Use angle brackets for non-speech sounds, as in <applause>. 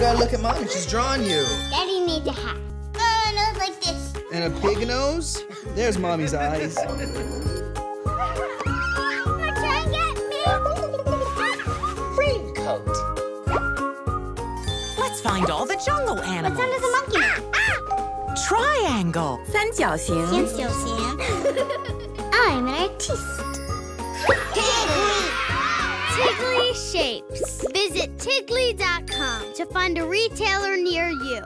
gotta look at mommy. She's drawing you. Daddy needs a hat. Oh, nose like this. And a big nose? There's mommy's eyes. Try <laughs> and get me. Raincoat. Let's find all the jungle What's animals. under the monkey? Triangle. 三角形。三角形. I'm <laughs> an artist. Shapes. Visit tiggly.com to find a retailer near you.